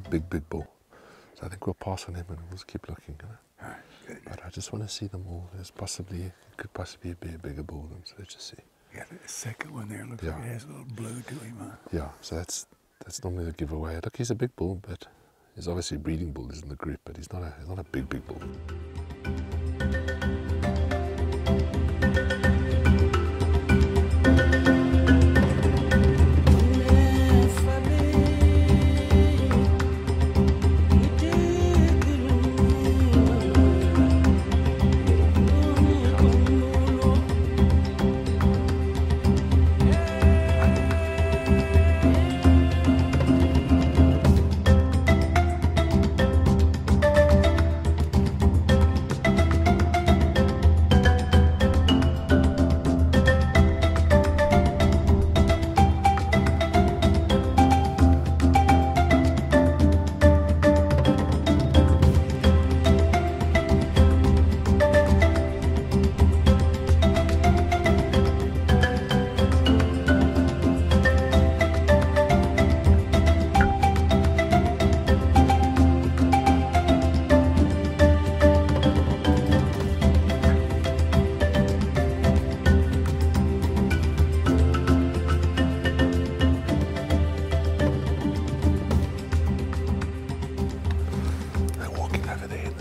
big big bull. So I think we'll pass on him and we'll just keep looking. You know? Right, good. But I just want to see them all. There's possibly, it could possibly be a bigger bull than so let's just see. Yeah, the second one there looks Yeah. like it has a little blue to him. Huh? Yeah, so that's that's normally the giveaway. Look, he's a big bull, but he's obviously a breeding bull. He's in the group, but he's not a he's not a big big bull.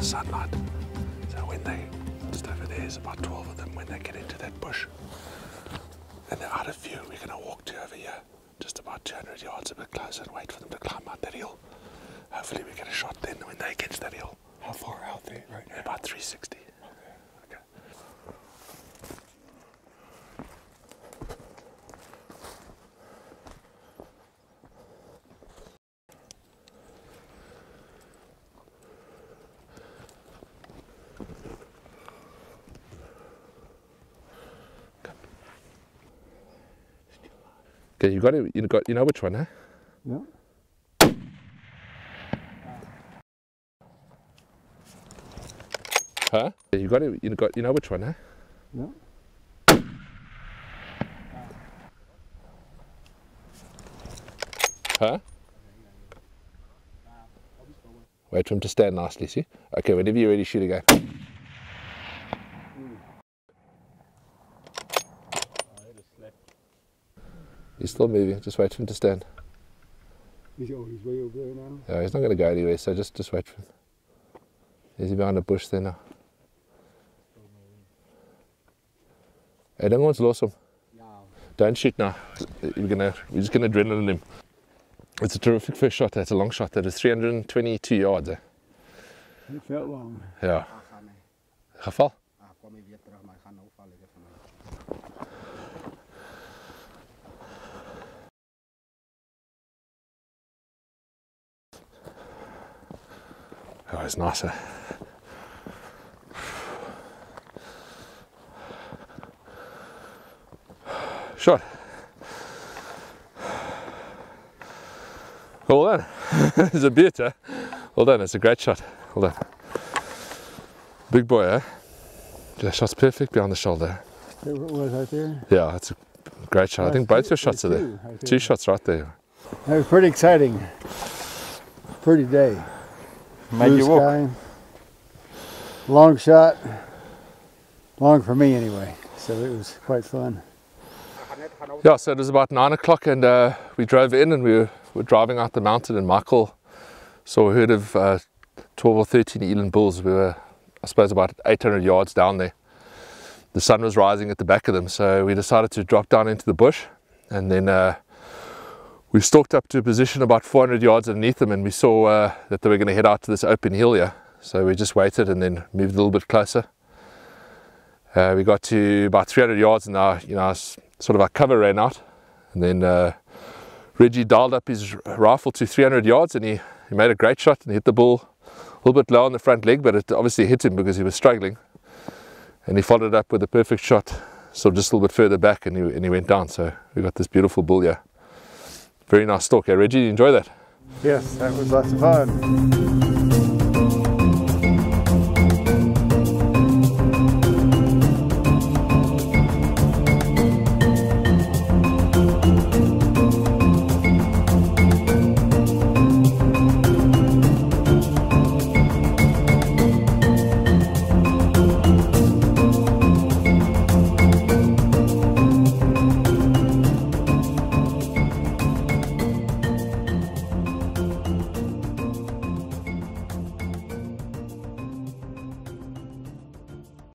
The sunlight. So when they just over there is about twelve of them when they get into that bush. And they're out of view, we're gonna walk to over here, just about 200 yards a bit closer and wait for them to climb out that hill. Hopefully we get a shot then when they get to that hill. How far out they right now? About 360. Okay. Okay, you got it. You got. You know which one, huh? Yeah. Huh? You got it. You got. You know which one, huh? Yeah. Huh? Wait for him to stand nicely, see? Okay, whenever you're ready, shoot again. He's still moving, just wait for him to stand. He's, oh, he's way over there now. Yeah, he's not going to go anywhere, so just, just wait for him. Is he behind the bush there now? Hey, don't go and lose him. Don't shoot now. We're, gonna, we're just going to adrenaline him. It's a terrific first shot. That's a long shot. That is 322 yards. Eh? It felt long. Yeah. Geval? Oh, it's nicer. Shot. Well done. it's a beaut, eh? Well done. It's a great shot. Well done. Big boy, eh? The shot's perfect behind the shoulder. It was right there. Yeah, it's a great shot. I think both your shots are there. two Two shots right there. That was pretty exciting. Pretty day. Made Blue you walk. sky. Long shot. Long for me anyway. So it was quite fun. Yeah, so it was about nine o'clock, and uh, we drove in, and we were, were driving out the mountain, and Michael saw a herd of uh, 12 or 13 eland bulls. We were, I suppose, about 800 yards down there. The sun was rising at the back of them, so we decided to drop down into the bush, and then uh, we stalked up to a position about 400 yards underneath them, and we saw uh, that they were going to head out to this open hill here. So we just waited and then moved a little bit closer. Uh, we got to about 300 yards, and our, you know, sort of our cover ran out. And then uh, Redgie dialed up his rifle to 300 yards, and he, he made a great shot and hit the bull a little bit low on the front leg, but it obviously hit him because he was struggling. And he followed up with a perfect shot, of just a little bit further back, and he, and he went down. So we got this beautiful bull here. Very nice stalk. Eh, Redgie, you enjoy that? Yes, that was lots of fun.